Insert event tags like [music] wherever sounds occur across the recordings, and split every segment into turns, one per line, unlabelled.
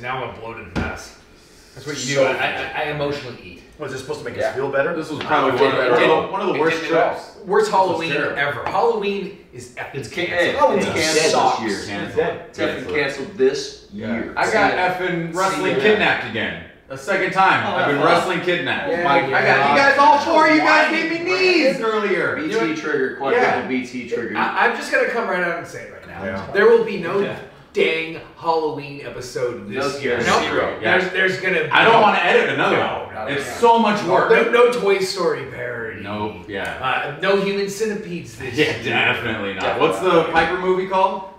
now I'm a bloated mess. That's what you
So-
do. I, I, I emotionally eat.
Oh, was this supposed to make
Yeah.
us feel better?
This was probably
It
one,
did-
of, one of
did-
the- one of the worst
did
trips.
Worst Halloween ever. Halloween is effing
It's can-
canceled.
oh,
it's
it's
canceled
canceled
this
this year.
Canceled.
Dead.
It's effing canceled this year.
I got effing wrestling kidnapped again. A second time.
Oh,
I've been
fuck.
wrestling kidnapped.
Yeah, oh
I
yeah.
got you guys all four. You guys gave me knees earlier.
BT trigger, quadruple
Yeah.
BT trigger.
I, I'm just gonna come right out and say it right now.
Yeah.
There will be no
Yeah.
Dang Halloween episode
No
this year.
zero.
Zero, yeah.
There's, there's gonna. Be
I don't want to edit another
No,
one.
no,
it's
no.
so much work.
No, no Toy Story parody.
No, yeah.
Uh, no human centipedes this [laughs]
Yeah,
year.
definitely not.
Definitely
What's the. Piper movie called?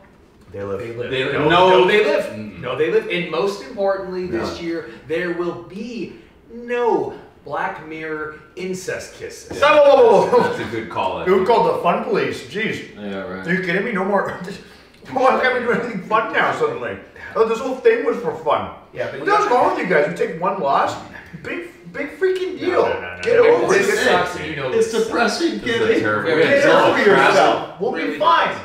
They live.
They live.
They-
no,
no.
no, they live.
Mm-mm.
No, they live. And most importantly, this year there will be no Black Mirror incest kisses.
Whoa, whoa, whoa, whoa,
That's a good call.
Who called the fun police? Jeez.
yeah, right.
Are you kidding me? No more. [laughs] [laughs] Why can't we do anything fun now suddenly? Oh, this whole thing was for fun.
Yeah, but
What the hell's wrong with you guys? You take one loss, big, big freaking deal.
No, no, no, no.
Get
no.
over
This
it.
sucks, you know
It's depressing.
This
Get
is
it?
Get
we had
Get over yourself. We'll
Really
be fine.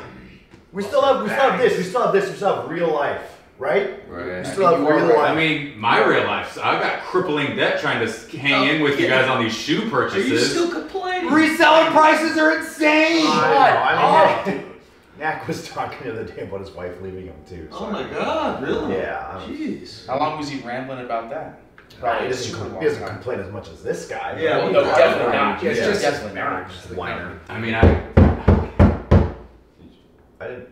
We still have, we still have this. We still have this. We still have real life, right?
Right.
We still have real life.
I mean, my real life. So I got crippling debt trying to s- hang in with you guys on these shoe purchases.
Are you
purchases.
still complaining?
Reselling prices are insane.
I know. I mean, Knack was [laughs] talking the other day about his wife leaving him too. so-
Oh my god, really?
Yeah. I'm-
Jeez.
How long was he rambling about that?
He
Probably a
doesn't,
super
com- he doesn't complain as much as this guy.
Yeah,
Well,
no,
no,
definitely
not.
It's
Yeah.
just
definitely
not.
not.
Just
Whiner.
I mean, I,
I didn't.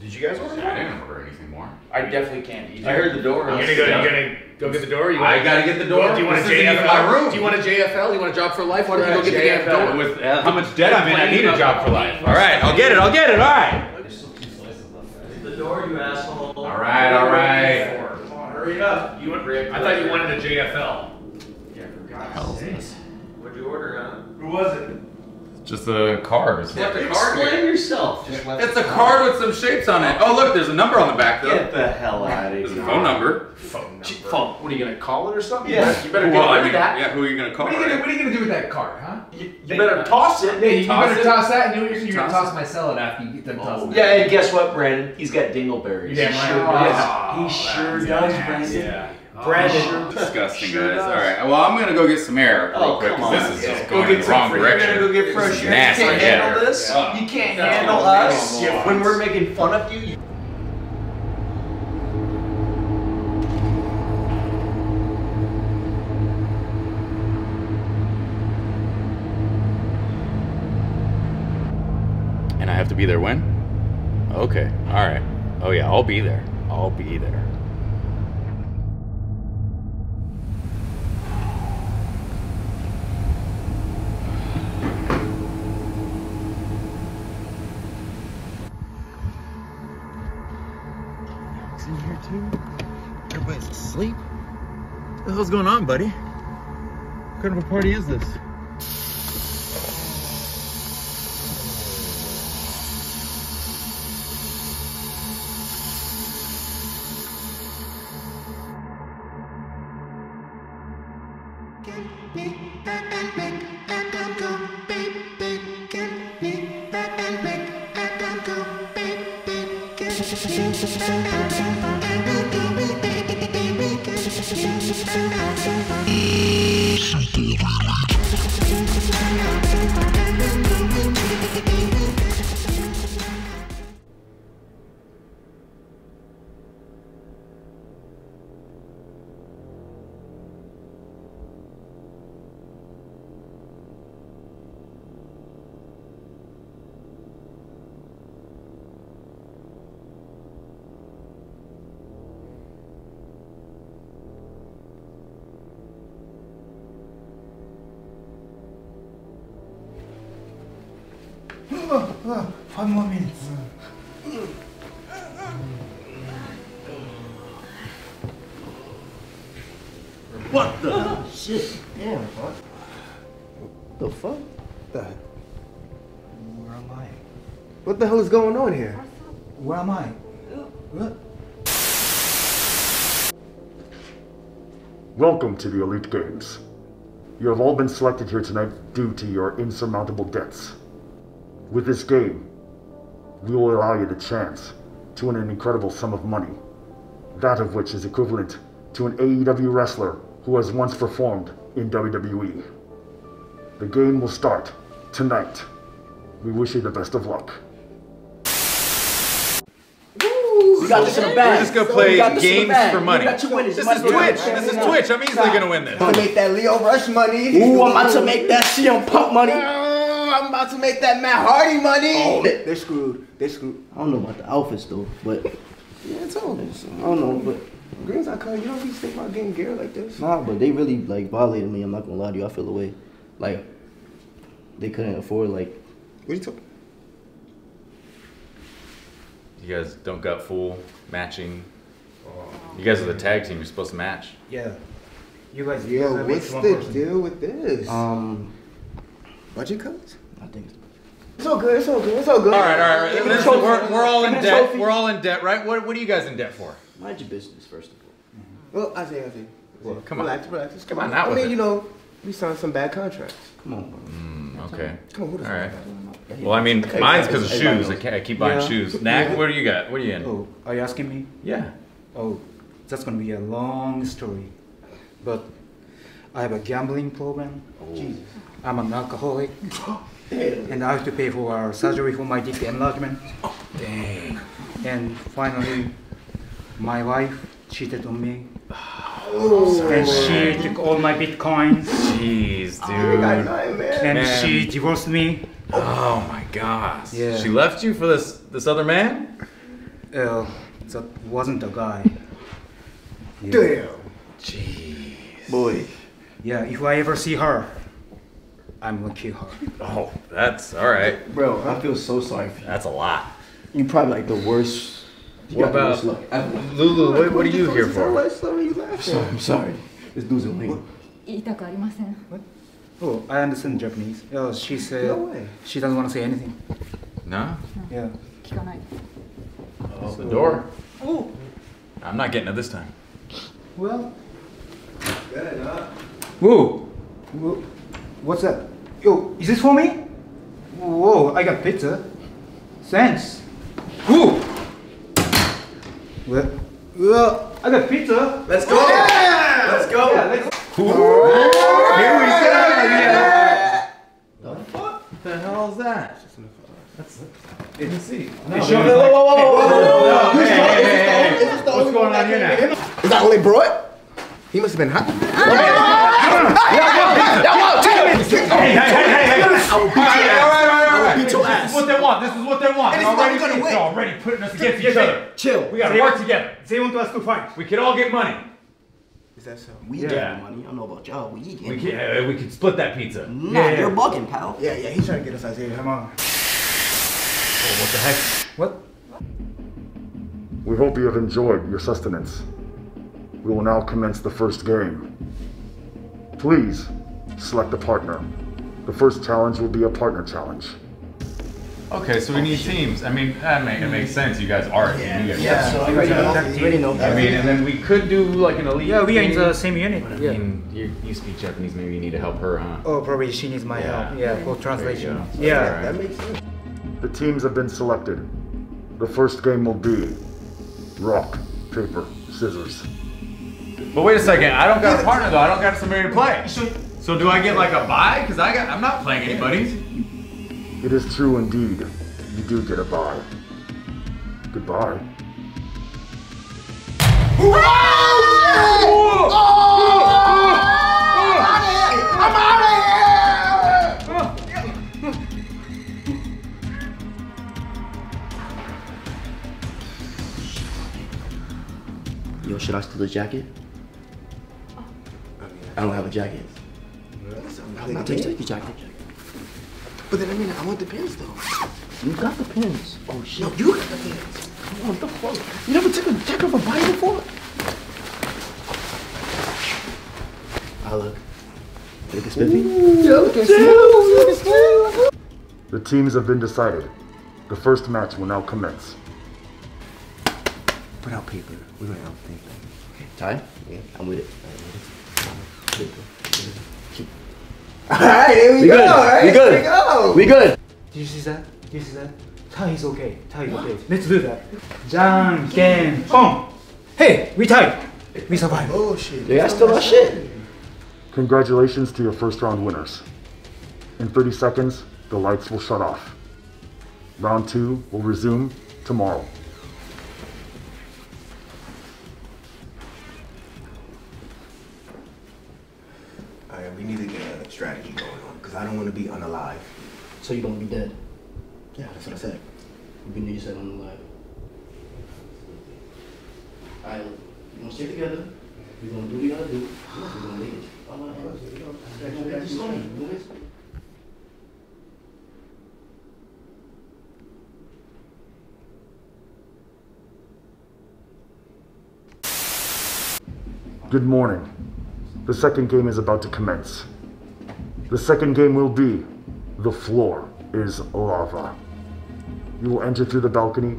Did you guys order
I
that?
didn't order anything more.
I definitely can't eat.
I heard the door.
You gonna go? You gonna go get the door? You
I
want?
gotta get the door.
Do you want a
This isn't even
JFL?
my room.
Do you want a JFL? You want a job for life? Why don't you go
We're
get the
at
damn door?
With uh, how much debt I'm in, I need a job for life. All right, I'll get it. I'll get it. All right.
The door, you asshole.
All right. All right.
Come on, hurry up.
You want, I thought you wanted a JFL.
What'd you order, huh?
Who was it?
Just a card.
Explain yourself. Just let
It's a card with some shapes on it. Oh, look, there's a number on the back though.
Get the hell out of here.
There's a phone number.
Phone number.
Phone. What are you gonna call it or something?
Yeah.
You better
well,
get
I
rid
mean,
of that.
yeah, who are you gonna call?
What are, you gonna,
right?
what are you gonna do with that card, huh?
You, you better toss it.
Yeah, you
Toss
better
it?
toss that, and you're, you're gonna
Toss
toss my salad after you get them oh. tossed.
Yeah, and guess what, Brandon? He's got dingleberries.
You damn
He
right.
sure
Oh,
does. He oh, sure does, Brandon.
Yeah.
Oh, Brandon.
Oh, Disgusting,
Sure
guys.
does.
All right. Well, I'm gonna go get some air real
Oh,
quick
come
'cause
on.
this is just
Yeah.
going
Go
in
get
the
some
wrong
fresh-
You're
direction.
gonna go get fresh
is
air.
nasty
You can't
air.
handle this.
Ugh.
You can't
No,
handle
come
us
on.
when we're making fun of you.
And I have to be there when? Okay. All right. Oh yeah, I'll be there. I'll be there.
Everybody's asleep? What the hell's going on, buddy? What kind of a party is this?
Five more minutes.
What the oh, shit? Damn, fuck. The fuck? The
Where am I?
what the hell is going on here?
Where am I? What?
Welcome to the Elite Games. You have all been selected here tonight due to your insurmountable debts. With this game, we will allow you the chance to win an incredible sum of money.
that of which is equivalent to an AEW wrestler who has once performed in WWE. The game will start tonight. We wish you the best of luck.
We got this in the bag.
We're just gonna play
got this in the
games for money.
You got your winners.
This
You
is Twitch. This is Twitch. I'm easily gonna win this.
I'm gonna make that Lio Rush money.
Ooh, I'm about to make that CM Punk money.
Oh, I'm about to make that Matt Hardy money. They- They're screwed. They're screwed.
I don't know about the outfits though, but
Yeah, it's all.
I don't know, but
Greens, I coming. You don't be thinking about getting gear like this.
nah, but they really like violated me. I'm not gonna lie to you. I feel away. Like they couldn't afford like
What are you talking?
You guys don't got full matching. You guys are the tag team. You're supposed to match.
Yeah. You guys.
Yo, what's
one
the
person.
deal with this?
um.
Budget cuts?
I think it's
It's all good. It's all good. It's all good.
All right, all right.
Give
Listen,
trophy.
we're, we're all in
Give me the
debt.
trophy.
We're all in debt, right? What, what are you guys in debt for?
mind your business first of all.
Well, I say, I say. Well,
come on.
relax, relax.
Come on, out
I mean,
it.
you know, we signed some bad contracts.
Come on, bro.
Mm, okay.
Come on, who
All
doesn't that?
Well, I mean, mine's because of shoes. I, I keep buying
Yeah.
shoes. Knack, what do you got? What are you in?
Oh, are you asking me?
Yeah.
Oh, that's gonna be a long story. But I have a gambling problem. Jesus. I'm an alcoholic. [laughs] [laughs] and I have to pay for uh, surgery for my dick enlargement.
Dang.
And finally, my wife cheated on me. Oh, And she took all my bitcoins.
Jeez, dude.
nothing.
And
Man.
she divorced me.
Oh my gosh.
Yeah.
She left you for this this other man?
Uh, that wasn't a guy. Yeah.
Damn.
Jeez.
Boy,
Yeah, if I ever see her, I'm gonna kill her.
Oh, that's all right.
bro, I feel so sorry for you.
That's a lot.
You probably like the worst. You
What
got the
about
worst luck ever.
Lulu? What, what are you here for?
What's up? You laughing?
I'm sorry. This dude's a lame.
言いたくありません
Oh, I understand Japanese. Oh, she said
No way.
she doesn't want to say anything.
No?
Yeah.
聞かない
Oh, the door. I'm not getting it this time.
Well. Whoa. Whoa. What's that? Yo, is this for me? Whoa, I got pizza. Thanks. Whoa. Well, well, I got pizza.
Let's go. Let's go.
Yeah, let's.
Here we go. What the hell is that? That's. Let me see. No,
Show me.
Whoa, whoa, whoa, whoa, whoa, whoa.
hey, hey, hey, hey. What's going on here now?
Is that only brought? He must have been hot. Ah!
Hey, hey, hey, hey, hey. All right, all right, all right.
beat your
This is what they want. This is what they want.
And
They're
it's
already,
gonna win.
they're already putting us against each other.
Chill.
We gotta work together.
They want us to fight.
We could all get money.
Is that so?
We
Yeah.
getting money. I don't know about y'all. We
We
getting
could, uh, we could split that pizza. Oh,
Nah,
Yeah, yeah.
you're bugging, pal.
Yeah, yeah. He's trying to get us out here.
Come on.
what the heck?
What?
We hope you have enjoyed your sustenance. We will now commence the first game. Please select a partner. The first challenge will be a partner challenge.
Okay, so we need teams. I mean, that make, it makes sense. You guys are. a team. You guys-
Yeah, so I already know. You already know.
I mean, and then we could do like an elite.
Yeah, we are in
team.
the same unit.
I
Yeah.
mean, you, you speak Japanese. Maybe you need to help her, huh?
Oh, probably she needs my
Yeah.
help. Yeah, for
There you
translation.
go.
Yeah.
Alright.
That makes sense.
The teams have been selected. The first game will be rock, paper, scissors.
But wait a second. I don't got a partner though. I don't got somebody to play. So do I get like a buy? Cause I got. I'm not playing anybody.
It is true indeed. You do get a buy. Goodbye.
Yo, should I steal the jacket? I don't have a jacket. I'll take take your jacket.
But then I mean, I want the pins though.
You got the pins. Oh shit.
No, you got the pins.
Come on, what the fuck? You never took a jacket off a body before? I look. Look at Spiffy.
The teams have been decided. The first match will now commence.
Put out paper. We're gonna help paper.
Ty? Yeah, I'm with it.
All right, here we,
We
go.
good.
All right,
We good.
We go.
We good.
Did you see that? Did you see that? Ty is okay. Ty is okay. Let's do that. Janken pong. Hey, we tied. We survived.
Oh shit.
Yeah, that's still our shit.
Congratulations to your first round winners. In 30 seconds, the lights will shut off. Round two will resume tomorrow.
Strategy going on because I don't want to be unalive.
So you don't be dead.
Yeah, that's what I said.
You know you said on the live. Alright, we gonna stay together. We gonna do what we gotta do. We gonna make it. Alright, just go in. Do it.
Good morning. The second game is about to commence. The second game will be The Floor is Lava. You will enter through the balcony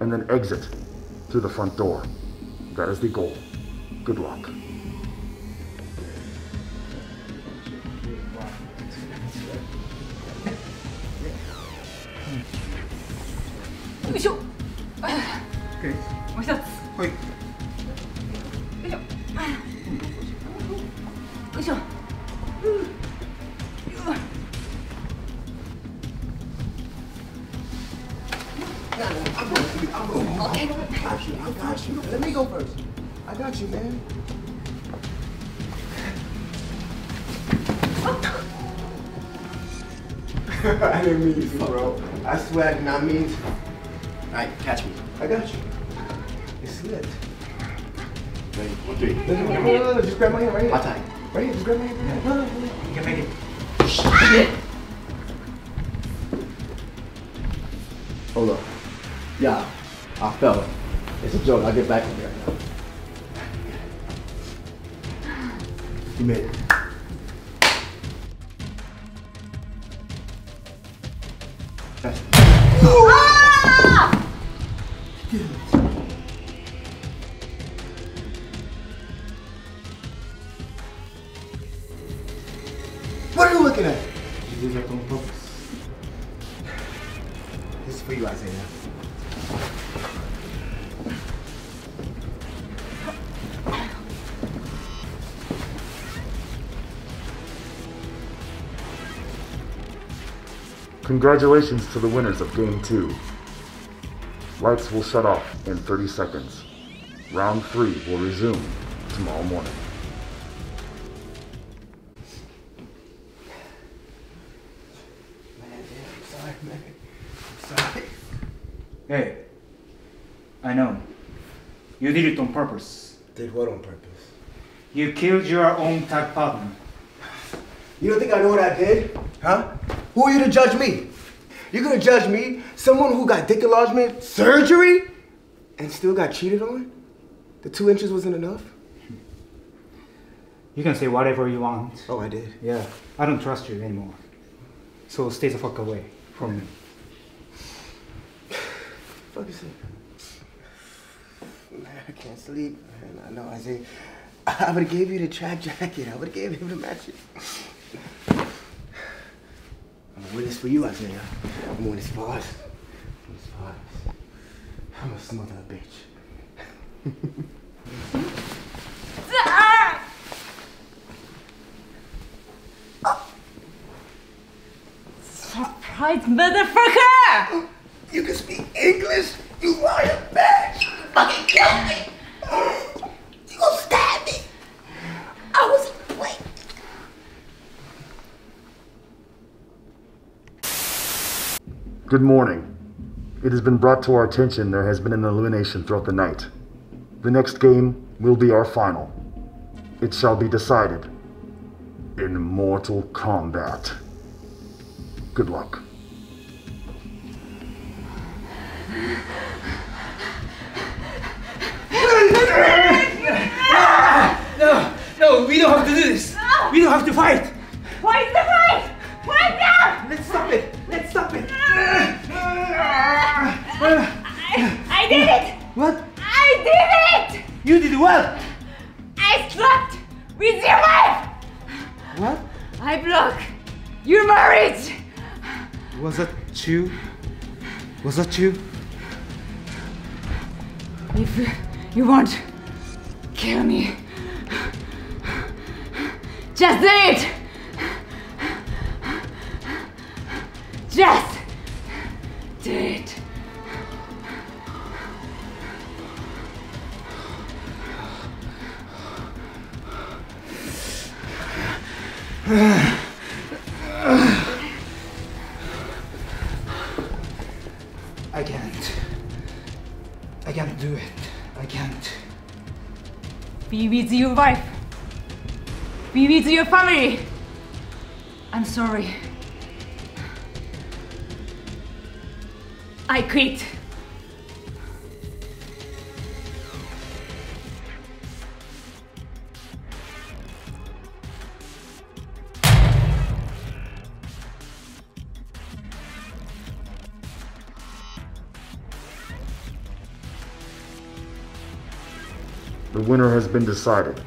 and then exit through the front door. That is the goal. Good luck.
Thank.
Okay.
I got you. I got you. Let me go first. I got you, man. [laughs] I didn't mean to, bro. I swear I did not mean to.
Alright, catch me.
I got you. It slipped.
Ready? One, three.
No, no, no, no, no, no, just grab my hand right here.
My time.
Right here, just grab my hand. Right here. No, no,
no.
Hold up. Yeah, I fell. It's a joke. I'll get back in there. You made it.
Congratulations to the winners of Game 2. Lights will shut off in 30 seconds. Round 3 will resume tomorrow morning.
Man, I'm sorry, man. I'm sorry.
Hey, I know. You did it on purpose.
Did what on purpose?
You killed your own tag partner.
You don't think I know what I did? Huh? Who are you to judge me? You're gonna judge me, someone who got dick enlargement surgery and still got cheated on? The two inches wasn't enough?
You can say whatever you want.
Oh, I did.
Yeah, I don't trust you anymore. So stay the fuck away from me.
Fuck is it? Man, I can't sleep. Man, I know. I say, I would have gave you the track jacket. I would have gave you the match. I'm this for you, Isiah. I'm this for us. I'm this for us. I'm gonna smother a bitch.
Surprise, motherfucker!
You can speak English? You lying bitch! You fucking kill me! You gonna stab me? I was wait.
Good morning. It has been brought to our attention there has been an illumination throughout the night. The next game will be our final. It shall be decided in Mortal Kombat. Good luck.
No, no, we don't have to do this. We don't have to fight.
Fight the fight! Fight now!
Let's stop it! Let's stop it!
I, I did it!
What?
I did it!
You did what?
I slept with your wife!
What?
I block your marriage!
Was that you? Was that you?
If You won't kill me. Just do it! With your wife. Be with your family. I'm sorry. I quit.
Winner has been decided.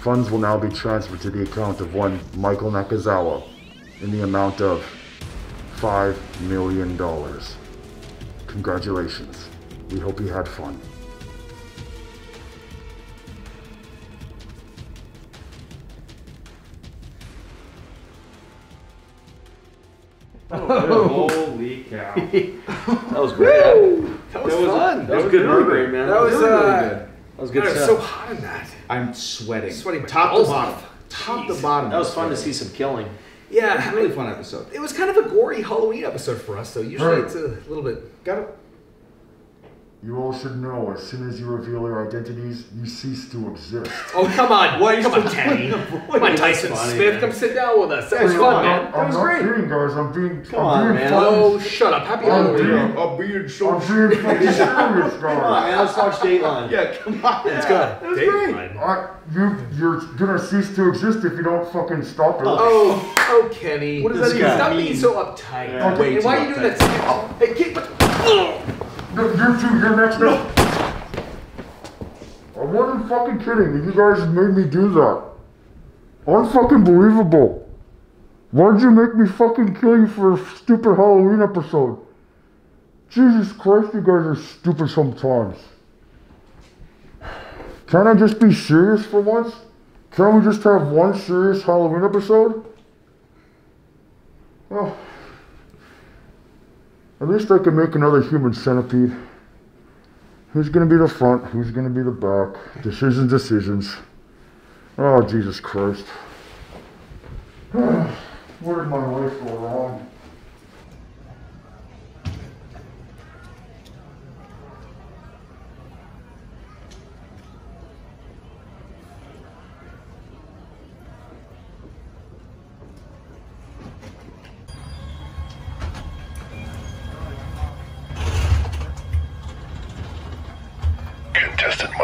Funds will now be transferred to the account of one Michael Nakazawa in the amount of $5 million. Congratulations. We hope you had fun.
Holy.
That was great.
That was fun.
That was good murdering, man.
That was
really,
uh,
really good. That was good
God,
stuff.
so hot in that.
I'm sweating.
Sweating my
top to bottom.
off.
Top
Jeez.
to bottom.
That was fun to see some killing.
Yeah, I
Really fun episode.
it was kind of a gory Halloween episode for us, so usually
Right.
it's a little bit.
Got it.
You all should know as soon as you reveal your identities, you cease to exist.
Oh come on! What? are Come on, Kenny. [laughs] Come on, Tyson
funny,
Smith.
man.
Come sit down with us. That was
Hey,
fun,
I'm
man.
not-
That
I'm
was
not
great.
kidding, guys. I'm being.
Come
I'm
on,
being
man.
Oh, shut up! Happy
I'm
Halloween.
being,
I'm being so.
I'm being fucking serious,
Come on,
guys.
man. Let's watch Dateline.
Yeah, come on.
It's good.
That was
Dave,
great.
I, you, you're gonna cease to exist if you don't fucking stop it.
Oh, oh, oh Kenny.
What does that even
Stop being so uptight.
Yeah.
Okay,
Way
and why are you doing that? Hey, kid, what?
No, you two, you're next. No. I wasn't fucking kidding. You guys made me do that. Unfucking believable. Why'd you make me fucking kill you for a stupid Halloween episode? Jesus Christ, you guys are stupid sometimes. Can't I just be serious for once? Can't we just have one serious Halloween episode? Well, at least I can make another human centipede. Who's gonna be the front? Who's gonna be the back? Decisions, decisions. Oh, Jesus Christ. [sighs] Where did my life go wrong?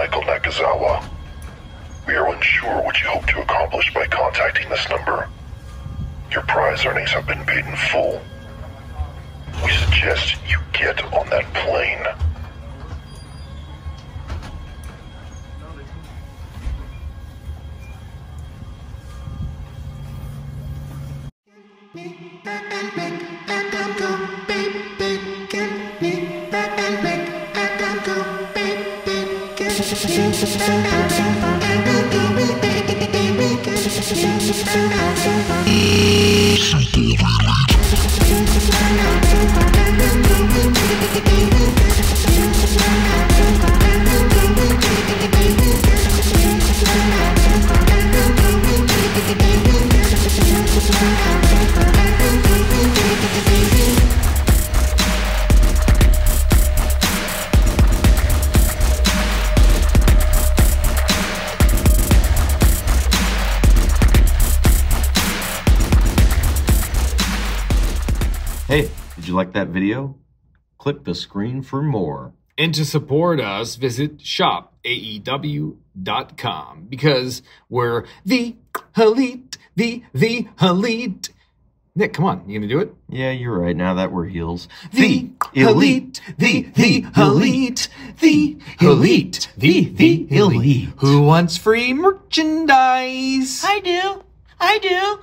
Michael Nakazawa. We are unsure what you hope to accomplish by contacting this number. Your prize earnings have been paid in full. We suggest you get on that plane.
Super Hey, did you like that video? Click the screen for more.
And to support us, visit shopaew.com because we're the elite, the, the elite. Nick, come on, you gonna do it?
Yeah, you're right. Now that we're heels.
The elite, the, the elite, the elite, the, the elite. Who wants free merchandise?
I do. I do.